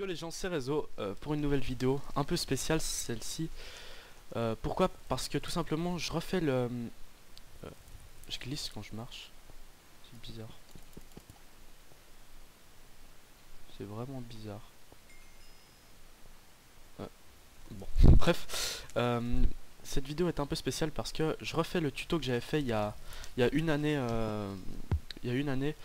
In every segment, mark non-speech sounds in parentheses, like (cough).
Yo les gens, c'est Réseau euh, pour une nouvelle vidéo un peu spéciale celle-ci. Euh, pourquoi? Parce que tout simplement je refais le... euh, je glisse quand je marche. C'est bizarre. C'est vraiment bizarre. Bon, (laughs) bref. Cette vidéo est un peu spéciale parce que je refais le tuto que j'avais fait il y a, il y a une année. il y a une année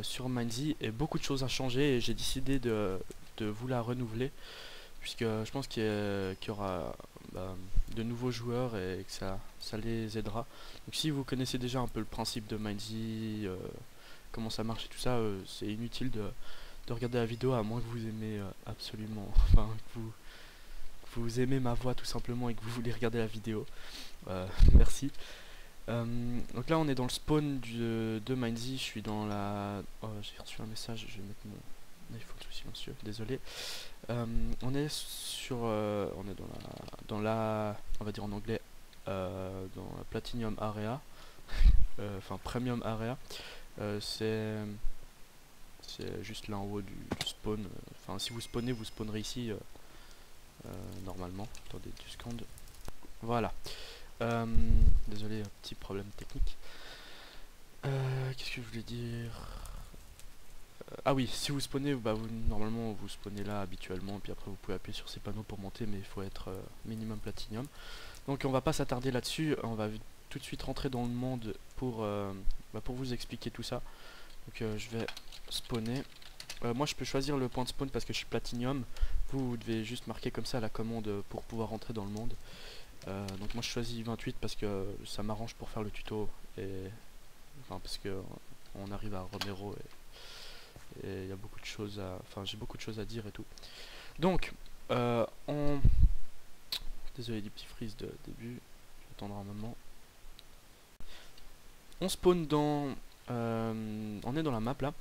sur Mindsy et beaucoup de choses ont changé et j'ai décidé de, de vous la renouveler puisque je pense qu'il y, aura bah, de nouveaux joueurs et que ça, ça les aidera. Donc si vous connaissez déjà un peu le principe de Mindsy, euh, comment ça marche et tout ça, euh, c'est inutile de, de regarder la vidéo à moins que vous aimez euh, absolument, (laughs) enfin que vous, vous aimez ma voix tout simplement et que vous voulez regarder la vidéo. (laughs) Merci. Donc là on est dans le spawn du, de Mindsy, je suis dans la... Oh j'ai reçu un message, je vais mettre mon iPhone sous silencieux, désolé. Euh, on est sur... euh, on est dans la... Dans la... On va dire en anglais, euh, dans la Platinum Area. (laughs) Enfin Premium Area. C'est... C'est juste là en haut du, spawn. Enfin si vous spawnez, vous spawnerez ici. normalement. Attendez deux secondes. Voilà. Désolé, un petit problème technique. Qu'est-ce que je voulais dire? Ah oui, si vous spawnez, bah vous, normalement vous spawnez là habituellement, puis après vous pouvez appuyer sur ces panneaux pour monter, mais il faut être euh, minimum platinum. Donc on va pas s'attarder là-dessus, on va tout de suite rentrer dans le monde pour, euh, bah, pour vous expliquer tout ça. Donc euh, je vais spawner. Moi je peux choisir le point de spawn parce que je suis platinum. Vous, devez juste marquer comme ça la commande pour pouvoir rentrer dans le monde. Donc moi je choisis 28 parce que ça m'arrange pour faire le tuto enfin parce que on arrive à Romero il y a beaucoup de choses à enfin j'ai beaucoup de choses à dire et tout. Donc euh, on désolé du petit freeze de début, attendre un moment. On spawn dans euh, on est dans la map là.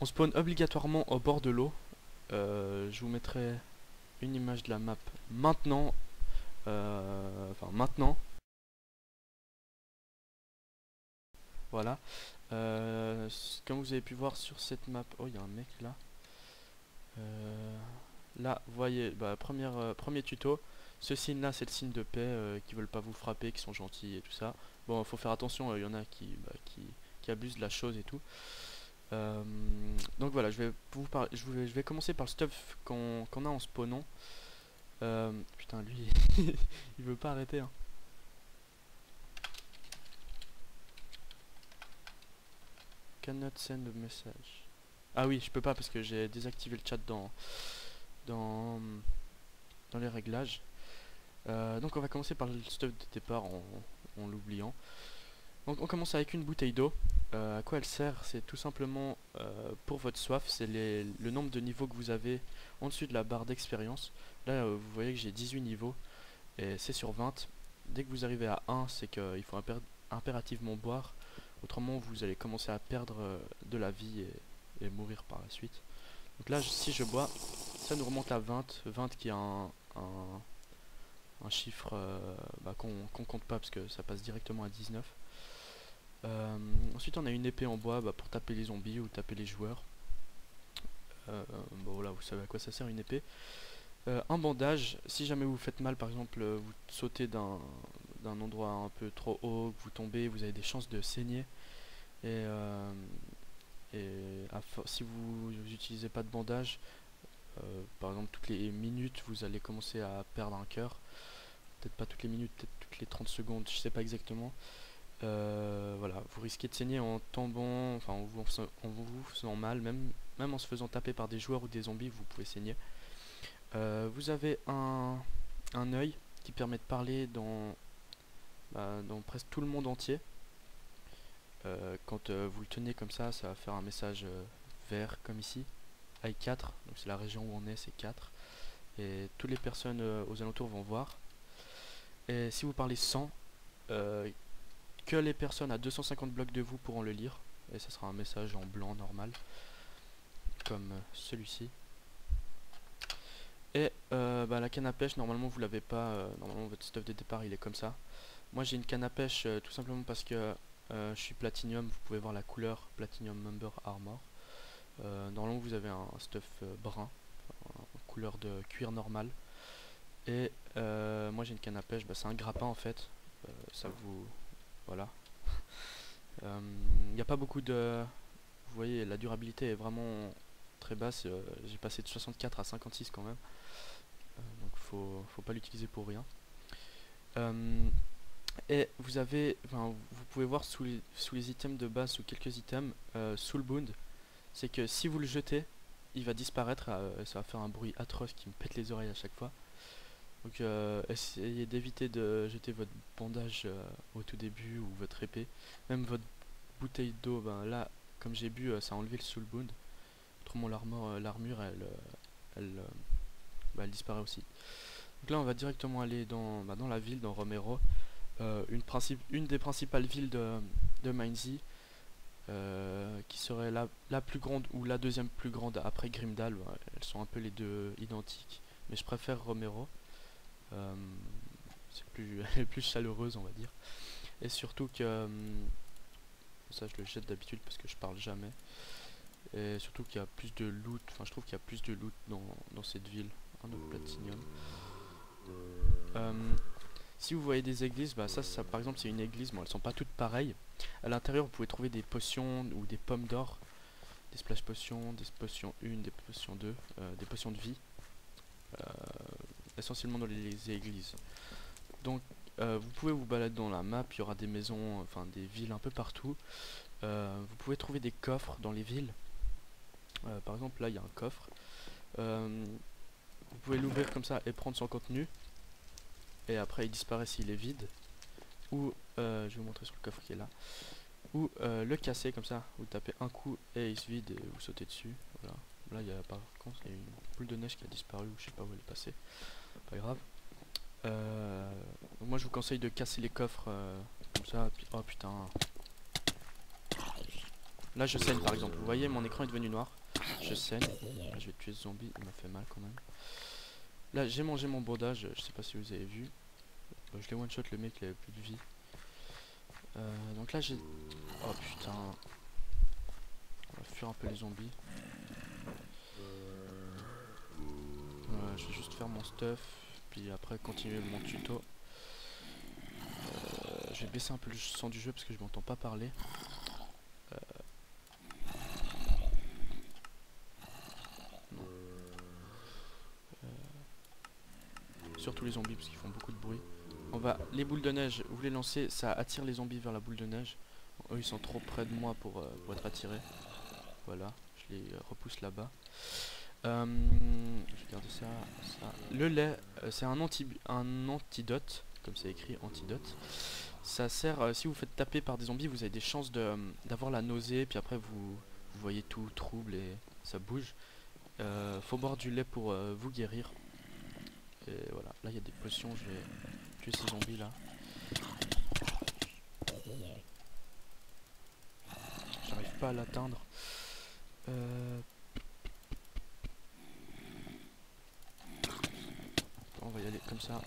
On spawn obligatoirement au bord de l'eau. Euh, je vous mettrai une image de la map maintenant euh, enfin maintenant. Voilà. Euh, comme vous avez pu voir sur cette map, oh il y a un mec là. Euh, là, vous voyez, bah, première, euh, premier tuto. Ce signe là, c'est le signe de paix, euh, qui veulent pas vous frapper, qui sont gentils et tout ça. Bon, faut faire attention, il y en a qui, bah, qui, qui abusent de la chose et tout. Euh, donc voilà, je vais je vais, je vais commencer par le stuff qu'on a en spawnant. Euh, putain, lui, (laughs) il veut pas arrêter. Hein. Cannot send a message. Ah oui, je peux pas parce que j'ai désactivé le chat dans dans dans les réglages. Euh, donc on va commencer par le stuff de départ en, l'oubliant. Donc on commence avec une bouteille d'eau. Euh, à quoi elle sert? C'est tout simplement euh, pour votre soif. C'est le nombre de niveaux que vous avez en dessus de la barre d'expérience. Là, vous voyez que j'ai 18 niveaux et c'est sur 20. Dès que vous arrivez à 1, c'est qu'il faut impér- impérativement boire. Autrement, vous allez commencer à perdre euh, de la vie et, mourir par la suite. Donc là, si je bois, ça nous remonte à 20. 20 qui est un, un, chiffre euh, bah, qu'on compte pas parce que ça passe directement à 19. Euh, ensuite, on a une épée en bois bah, pour taper les zombies ou taper les joueurs. Bon voilà, vous savez à quoi ça sert une épée. Un bandage, si jamais vous faites mal, par exemple, vous sautez d'un d'un endroit un peu trop haut, vous tombez, vous avez des chances de saigner. Et, euh, si vous n'utilisez pas de bandage, euh, par exemple toutes les minutes, vous allez commencer à perdre un cœur. Peut-être pas toutes les minutes, peut-être toutes les 30 secondes, je sais pas exactement. Euh, voilà, vous risquez de saigner en tombant, enfin en vous, faisant- mal, même, même en se faisant taper par des joueurs ou des zombies, vous pouvez saigner. Vous avez un, un œil qui permet de parler dans, dans presque tout le monde entier. Euh, quand euh, vous le tenez comme ça, ça va faire un message euh, vert comme ici. i 4, donc c'est la région où on est, c'est 4. Et toutes les personnes aux alentours vont voir. Et si vous parlez 100, euh, que les personnes à 250 blocs de vous pourront le lire. Et ça sera un message en blanc normal. Comme celui-ci. Et bah, la canne à pêche, normalement vous l'avez pas. normalement votre stuff de départ il est comme ça. Moi j'ai une canne à pêche euh, tout simplement parce que euh, je suis platinum. Vous pouvez voir la couleur platinum member armor. Euh, normalement vous avez un stuff brun, couleur de cuir normal. Et moi j'ai une canne à pêche, bah, c'est un grappin en fait. Voilà. (laughs) Il n'y a pas beaucoup de... Vous voyez, la durabilité est vraiment très basse. j'ai passé de 64 à 56 quand même. donc faut, faut pas l'utiliser pour rien. Et vous avez, enfin, vous pouvez voir sous les, sous les items de base, sous quelques items, sous le bound, c'est que si vous le jetez, il va disparaître, euh, ça va faire un bruit atroce qui me pète les oreilles à chaque fois. Donc euh, essayez d'éviter de jeter votre bandage euh, au tout début ou votre épée. Même votre bouteille d'eau, ben là, comme j'ai bu, ça a enlevé le soul bound. Autrement l'armure, elle, elle, bah, elle, disparaît aussi. Donc là on va directement aller dans, bah, dans la ville, dans Romero. Une, principe, une des principales villes de, de Mindsy. Euh, qui serait la, la, plus grande ou la deuxième plus grande après Grimdal. Elles sont un peu les deux identiques, mais je préfère Romero. Euh, c'est plus, (laughs) plus chaleureuse, on va dire. Et surtout que euh, ça, je le jette d'habitude parce que je parle jamais. Et surtout qu'il y a plus de loot. Enfin, je trouve qu'il y a plus de loot dans, dans cette ville. Un autre platinium. Si vous voyez des églises, bah ça, ça par exemple c'est une église, bon elles sont pas toutes pareilles. À l'intérieur vous pouvez trouver des potions ou des pommes d'or, des splash potions, des potions 1, des potions 2, euh, des potions de vie, euh, essentiellement dans les, églises. Donc euh, vous pouvez vous balader dans la map, il y aura des maisons, enfin des villes un peu partout. vous pouvez trouver des coffres dans les villes. par exemple là il y a un coffre. vous pouvez l'ouvrir comme ça et prendre son contenu et après il disparaît s'il est vide. Ou euh, je vais vous montrer sur le coffre qui est là. Ou euh, le casser comme ça. Vous tapez un coup et il se vide et vous sautez dessus. Voilà. Là il y a par contre il y a une boule de neige qui a disparu ou je sais pas où elle est passée. Pas grave. Euh, moi je vous conseille de casser les coffres comme ça oh putain. Là je saigne par exemple. Vous voyez mon écran est devenu noir. Je saigne. Je vais tuer ce zombie. Il m'a fait mal quand même Là, j'ai mangé mon bordage, je sais pas si vous avez vu. je l'ai one shot, le mec il avait plus de vie. Euh, donc là j'ai... Oh putain. On va fuir un peu les zombies. je vais juste faire mon stuff. Puis après continuer mon tuto. Euh, je vais baisser un peu le son du jeu parce que je m'entends pas parler. Surtout les zombies parce qu'ils font beaucoup de bruit. On va... Les boules de neige, vous les lancez, ça attire les zombies vers la boule de neige. Eux ils sont trop près de moi pour, euh, être attirés. Voilà, je les repousse là-bas. Euh, je vais ça, Le lait, euh, c'est un, anti un antidote, comme c'est écrit antidote. Ça sert, si vous faites taper par des zombies, vous avez des chances d'avoir la nausée, puis après vous, vous voyez tout trouble et ça bouge. faut boire du lait pour vous guérir. Et voilà, là il y a des potions, je vais tuer ces zombies là. J'arrive pas à l'atteindre. Euh, on va y aller comme ça.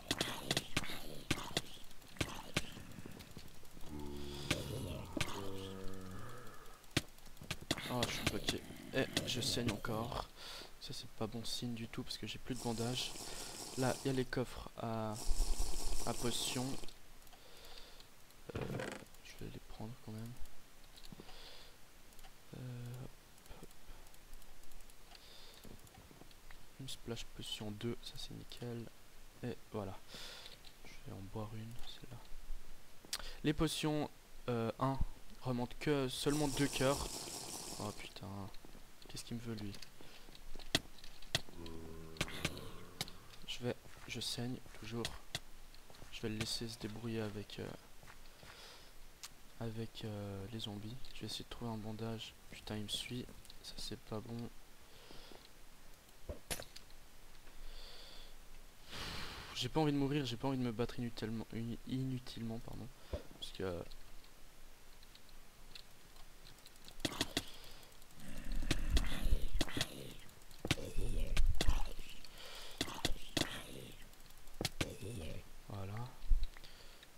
Oh, je suis bloqué. Et je saigne encore. Ça, c'est pas bon signe du tout parce que j'ai plus de bandage. Là, il y a les coffres à, à potions. Euh, je vais les prendre quand même. Euh, une splash potion 2, ça c'est nickel. Et voilà. Je vais en boire une, c'est là. Les potions 1 euh, remontent que seulement 2 cœurs. Oh putain. Qu'est-ce qu'il me veut lui? Je saigne toujours. Je vais le laisser se débrouiller avec euh, avec euh, les zombies. Je vais essayer de trouver un bandage. Putain, il me suit. Ça c'est pas bon. J'ai pas envie de mourir, j'ai pas envie de me battre inutilement, inutilement pardon. Parce que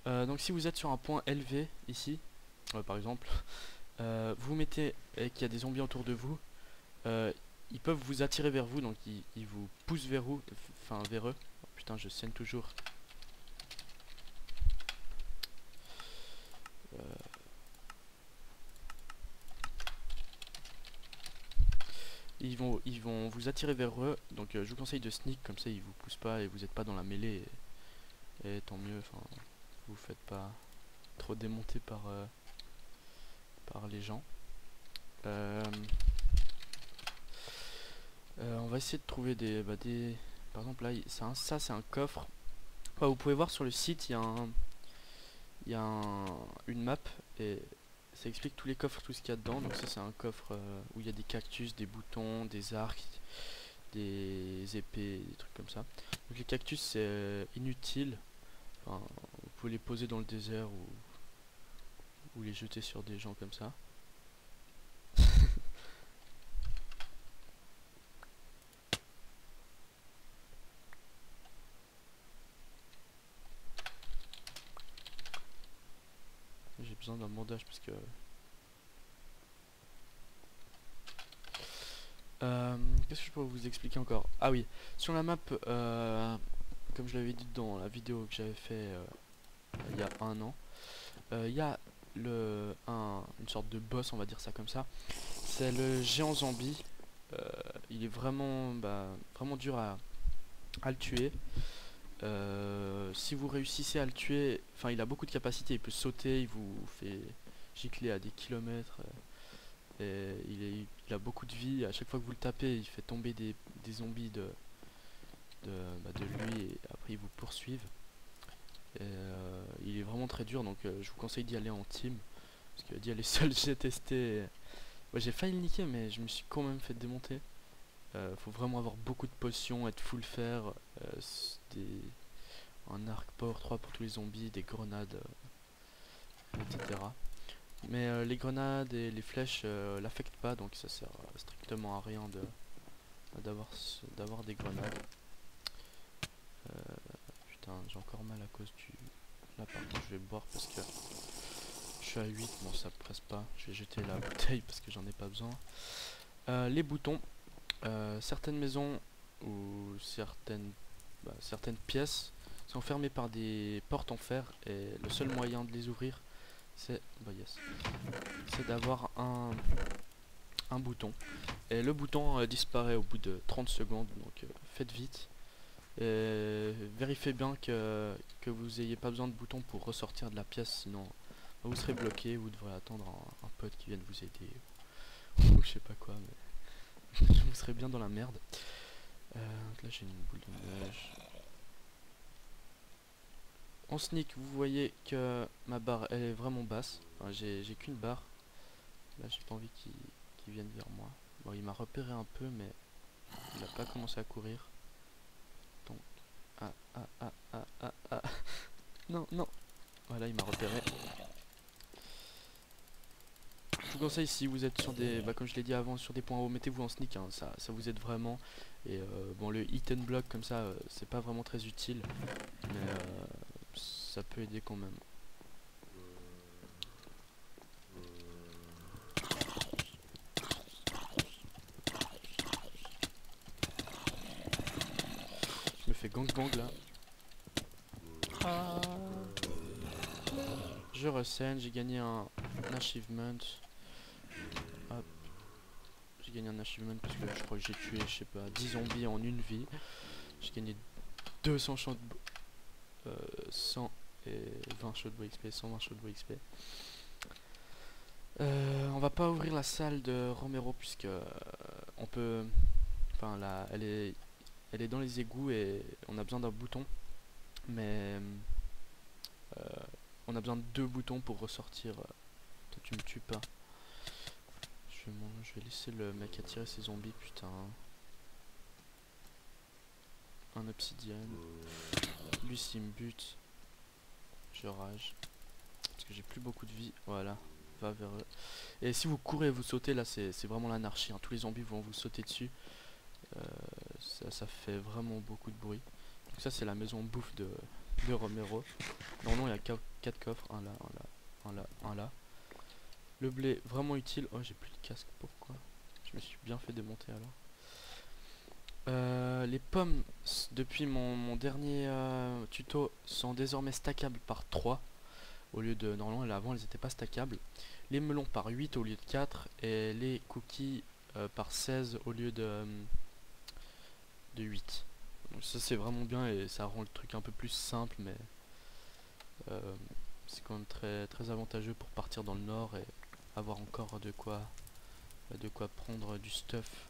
Euh, donc si vous êtes sur un point élevé ici, euh, par exemple, (laughs) euh, vous mettez et qu'il y a des zombies autour de vous, ils peuvent vous attirer vers vous, donc ils, vous poussent vers vous, enfin vers eux. Oh, putain, je saigne toujours. Euh. Ils vont, ils vont vous attirer vers eux, donc euh, je vous conseille de sneak, comme ça ils vous poussent pas et vous êtes pas dans la mêlée. Et, et tant mieux, enfin, vous faites pas trop démonter par, euh, par les gens. Euh, euh, on va essayer de trouver des, bah, des... Par exemple là, un, ça c'est un coffre. Vous pouvez voir sur le site, il y a un... Il y a un, une map et ça explique tous les coffres, tout ce qu'il y a dedans. Donc ça c'est un coffre où il y a des cactus, des boutons, des arcs, des épées, des trucs comme ça. Donc les cactus c'est inutile. Enfin, les poser dans le désert ou, les jeter sur des gens comme ça. (laughs) J'ai besoin d'un bandage parce que... Euh, Qu'est-ce que je peux vous expliquer encore? Ah oui, sur la map, euh, comme je l'avais dit dans la vidéo que j'avais fait euh, il y a un an, euh, il y a le, un, une sorte de boss, on va dire ça comme ça. C'est le géant zombie. Euh, il est vraiment, bah, vraiment dur à, le tuer. Euh, si vous réussissez à le tuer, enfin il a beaucoup de capacité, il peut sauter, il vous fait gicler à des kilomètres. il, a beaucoup de vie, à chaque fois que vous le tapez, il fait tomber des, zombies de, de, bah, de lui et après ils vous poursuivent. Et, euh, il est vraiment très dur donc euh, je vous conseille d'y aller en team. Parce que d'y aller (laughs) seul j'ai testé. j'ai failli le niquer mais je me suis quand même fait démonter. Euh, faut vraiment avoir beaucoup de potions, être full fer, des, un arc power 3 pour tous les zombies, des grenades, etc. Mais les grenades et les flèches l'affectent pas donc ça sert strictement à rien de d'avoir d'avoir des grenades. J'ai encore mal à cause du... Là par contre je vais boire parce que je suis à 8, bon ça presse pas, je vais jeter la bouteille parce que j'en ai pas besoin. Euh, les boutons, euh, certaines maisons ou certaines, bah, certaines pièces sont fermées par des portes en fer et le seul moyen de les ouvrir c'est bah c'est d'avoir un, un bouton. Et le bouton euh, disparaît au bout de 30 secondes donc faites vite et vérifiez bien que, que vous ayez pas besoin de bouton pour ressortir de la pièce sinon vous serez bloqué vous devrez attendre un, pote qui vienne vous aider (laughs) ou je sais pas quoi mais (laughs) vous serez bien dans la merde. Euh, là j'ai une boule de neige. En sneak vous voyez que ma barre elle est vraiment basse. Enfin, j'ai qu'une barre. Là j'ai pas envie qu'il vienne vers moi. Bon il m'a repéré un peu mais il a pas commencé à courir ah ah ah ah ah ah. Non non. Voilà il m'a repéré. Je vous conseille si vous êtes sur des bah, comme je l'ai dit avant sur des points hauts mettez-vous en sneak hein, ça, ça vous aide vraiment. Et euh, bon le hit and block comme ça euh, c'est pas vraiment très utile. Mais euh, ça peut aider quand même je me fais gangbang là Ah. je rescène j'ai gagné un, un achievement Hop. j'ai gagné un achievement parce que je crois que j'ai tué je sais pas 10 zombies en une vie j'ai gagné 200 champs de euh, 100 et 20 chauds de XP 120 chauds de XP euh, on va pas ouvrir la salle de Romero puisque euh, on peut enfin là elle est elle est dans les égouts et on a besoin d'un bouton. Mais euh, on a besoin de deux boutons pour ressortir euh, toi tu me tues pas. Je vais, laisser le mec attirer ses zombies putain. Un obsidienne. Lui s'il me bute je rage. Parce que j'ai plus beaucoup de vie. Voilà. Va vers eux. Et si vous courez et vous sautez là c'est c'est vraiment l'anarchie hein. tous les zombies vont vous sauter dessus. Euh, ça, fait vraiment beaucoup de bruit ça c'est la maison bouffe de, de Romero normalement il y a 4 coffres un là un là un là un là le blé vraiment utile oh j'ai plus de casque pourquoi? Je me suis bien fait démonter alors Euh, les pommes, depuis mon, dernier euh, tuto, sont désormais stackables par 3. Au lieu de... Normalement, avant, elles n'étaient pas stackables. Les melons par 8 au lieu de 4. Et les cookies euh, par 16 au lieu de, euh, de 8. Donc ça, c'est vraiment bien et ça rend le truc un peu plus simple, mais... euh, c'est quand même très, très avantageux pour partir dans le nord et avoir encore de quoi, de quoi prendre du stuff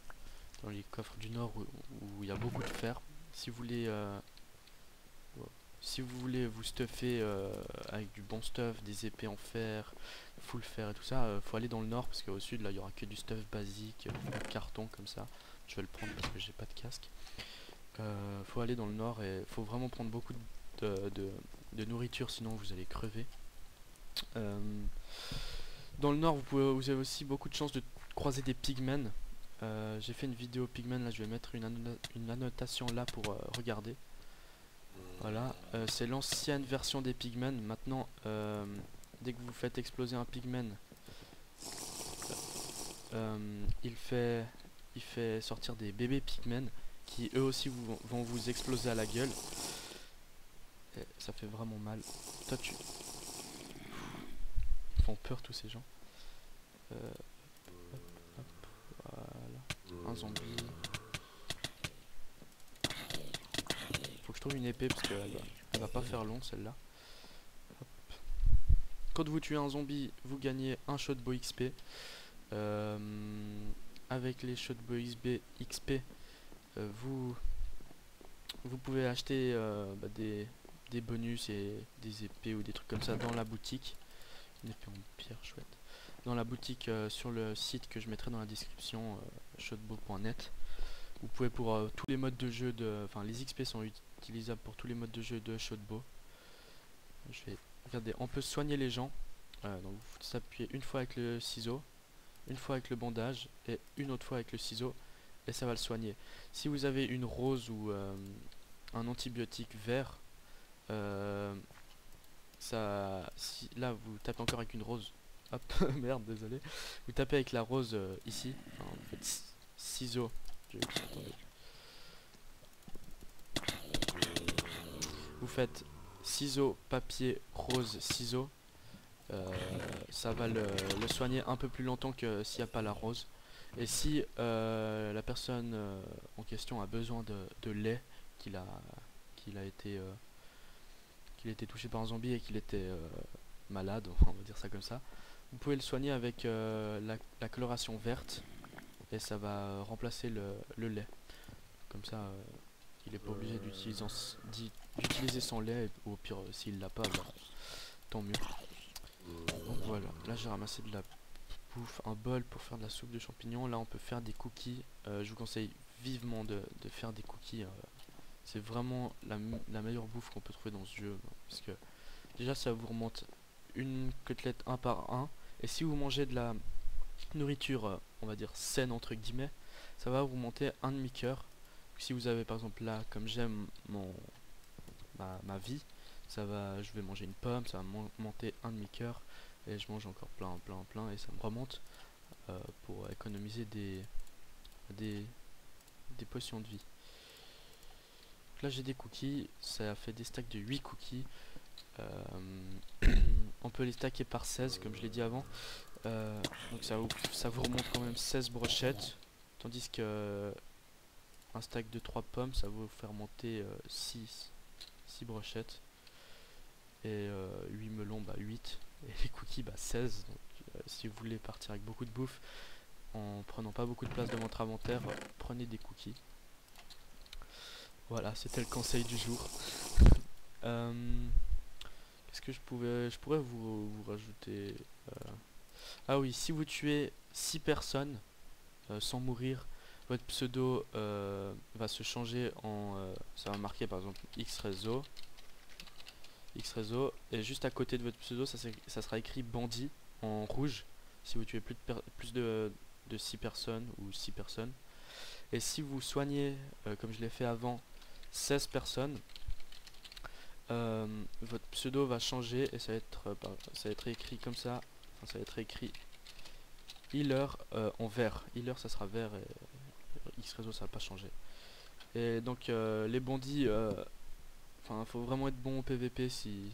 dans les coffres du nord où il y a beaucoup de fer. Si vous voulez, euh, si vous voulez vous stuffer euh, avec du bon stuff, des épées en fer, full fer et tout ça, faut aller dans le nord parce qu'au sud là il y aura que du stuff basique, du carton comme ça. Je vais le prendre parce que j'ai pas de casque. Euh, faut aller dans le nord et faut vraiment prendre beaucoup de, nourriture sinon vous allez crever. Euh, dans le nord vous, pouvez, vous avez aussi beaucoup de chances de croiser des pigmen. Euh, j'ai fait une vidéo pigmen là je vais mettre une, une annotation là pour euh, regarder. Voilà, c'est l'ancienne version des pigmen. Maintenant, dès que vous faites exploser un pigmen, il fait il fait sortir des bébés pigmen qui eux aussi vont vous exploser à la gueule. Et ça fait vraiment mal. Toi tu... Ils font peur tous ces gens. Euh, voilà. Un zombie. Faut que je trouve une épée parce qu'elle va, elle va pas faire long celle-là. Quand vous tuez un zombie, vous gagnez un shotbow XP. Euh, avec les shotbow XP, euh, vous, vous pouvez acheter euh, bah, des, des bonus et des épées ou des trucs comme ça dans la boutique. Une épée en pierre chouette. Dans la boutique euh, sur le site que je mettrai dans la description, shotbow.net. Vous pouvez pour tous les modes de jeu de... Enfin les XP sont utilisables pour tous les modes de jeu de shotbow. Je vais... Regardez, on peut soigner les gens. Donc vous s'appuyez une fois avec le ciseau, une fois avec le bandage et une autre fois avec le ciseau et ça va le soigner. Si vous avez une rose ou euh, un antibiotique vert, euh, ça, si, là vous tapez encore avec une rose. Hop, (laughs) merde, désolé. Vous tapez avec la rose euh, ici. Enfin, vous faites ci- ciseaux. Je- attendez. Vous faites ciseaux, papier, rose, ciseaux. Euh, ça va le, soigner un peu plus longtemps que s'il n'y a pas la rose. Et si euh, la personne euh, en question a besoin de, lait, qu'il a, a été, touché par un zombie et qu'il était malade, on va dire ça comme ça, vous pouvez le soigner avec la, coloration verte et ça va remplacer le, lait. Comme ça, il n'est pas obligé d'utiliser son lait, ou au pire, s'il l'a pas, tant mieux. Donc voilà, là j'ai ramassé de la bouffe, un bol pour faire de la soupe de champignons. Là on peut faire des cookies. Euh, je vous conseille vivement de, faire des cookies. euh, c'est vraiment la, meilleure bouffe qu'on peut trouver dans ce jeu. Parce que déjà ça vous remonte une côtelette un par un. Et si vous mangez de la nourriture, euh, on va dire saine entre guillemets, ça va vous monter un demi-cœur. Si vous avez par exemple là, comme j'aime mon ma vie, ça va, je vais manger une pomme, ça va mon- monter un demi-cœur et je mange encore plein, plein, plein et ça me remonte euh, pour économiser des, des, des potions de vie. Donc là j'ai des cookies, ça fait des stacks de 8 cookies. Euh, (coughs) on peut les stacker par 16 comme je l'ai dit avant. Euh, donc ça vous, ça vous remonte quand même 16 brochettes. Tandis que un stack de 3 pommes ça va vous faire monter 6, 6 brochettes. Et euh, 8 melons, bah 8. Et les cookies, bah 16. Donc euh, si vous voulez partir avec beaucoup de bouffe, en prenant pas beaucoup de place dans votre inventaire, euh, prenez des cookies. Voilà, c'était le conseil du jour. (laughs) Euh, Qu'est-ce que je pouvais... Je pourrais vous, vous rajouter... euh, Ah oui, si vous tuez 6 personnes euh, sans mourir, votre pseudo euh, va se changer en... euh, ça va marquer par exemple X réseau. X réseau. Et juste à côté de votre pseudo, ça, ça sera écrit bandit en rouge. Si vous tuez plus de, plus de, de 6 personnes ou 6 personnes. Et si vous soignez, euh, comme je l'ai fait avant, 16 personnes, euh, votre pseudo va changer et ça va être, euh, ça va être écrit comme ça. Enfin, ça va être écrit healer en vert. Healer, ça sera vert et X réseau, ça va pas changer. Et donc les bandits, enfin faut vraiment être bon au PVP si,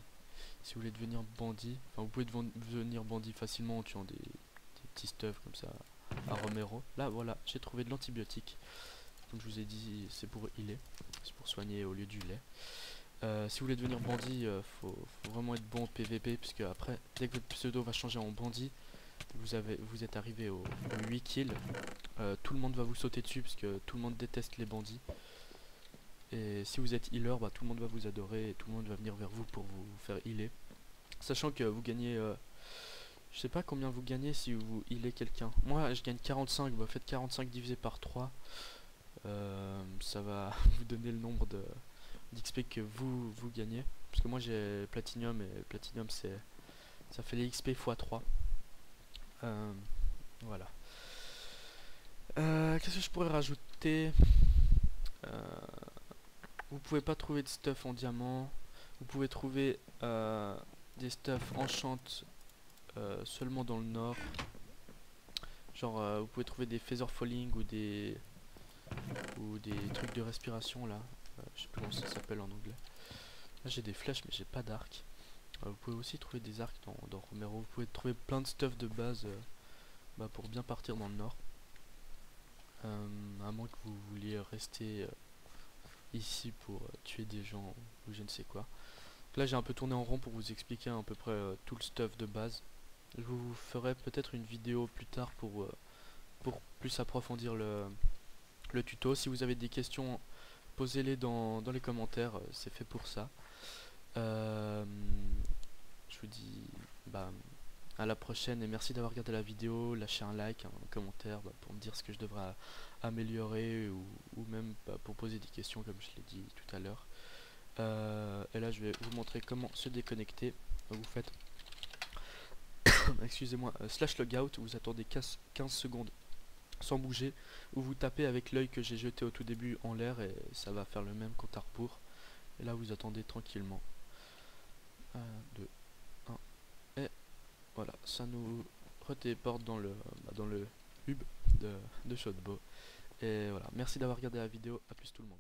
si vous voulez devenir bandit. Enfin vous pouvez devenir bandit facilement en tuant des, petits stuff comme ça à Romero. Là voilà, j'ai trouvé de l'antibiotique. Comme je vous ai dit, c'est pour healer, c'est pour soigner au lieu du lait. Euh, si vous voulez devenir bandit, faut, faut, vraiment être bon au PVP, puisque après, dès que votre pseudo va changer en bandit, vous, avez, vous êtes arrivé au, 8 kills, euh, tout le monde va vous sauter dessus parce que tout le monde déteste les bandits. Et si vous êtes healer, bah, tout le monde va vous adorer et tout le monde va venir vers vous pour vous faire healer. Sachant que vous gagnez... Euh, je sais pas combien vous gagnez si vous healez quelqu'un. Moi je gagne 45, bah faites 45 divisé par 3. Euh, ça va (laughs) vous donner le nombre de d'XP que vous vous gagnez. Parce que moi j'ai Platinum et Platinum c'est ça fait les XP x 3. Euh, voilà. Qu'est-ce que je pourrais rajouter? Vous pouvez pas trouver de stuff en diamant. Vous pouvez trouver des stuff enchant seulement dans le nord. Genre, vous pouvez trouver des feather falling ou des ou des trucs de respiration là. je sais plus comment ça s'appelle en anglais. Là j'ai des flèches mais j'ai pas d'arc. Euh, vous pouvez aussi trouver des arcs dans, Romero. Vous pouvez trouver plein de stuff de base euh, bah, pour bien partir dans le nord. Euh, à moins que vous vouliez rester ici pour tuer des gens ou je ne sais quoi. là j'ai un peu tourné en rond pour vous expliquer à peu près tout le stuff de base. Je vous ferai peut-être une vidéo plus tard pour, pour plus approfondir le, le tuto. Si vous avez des questions, posez-les dans, dans les commentaires, c'est fait pour ça. Euh, je vous dis bah, à la prochaine et merci d'avoir regardé la vidéo. Lâchez un like, un commentaire bah, pour me dire ce que je devrais améliorer ou, même bah, pour poser des questions comme je l'ai dit tout à l'heure. Euh, et là je vais vous montrer comment se déconnecter. Vous faites (coughs) excusez-moi, euh, slash logout, vous attendez 15, 15 secondes sans bouger, ou vous tapez avec l'œil que j'ai jeté au tout début en l'air et ça va faire le même compte à. Et là vous attendez tranquillement. 1, 2, 1. Et voilà, ça nous retéporte dans le, bah, dans le hub de, de Shotbo. Et voilà, merci d'avoir regardé la vidéo. A plus tout le monde.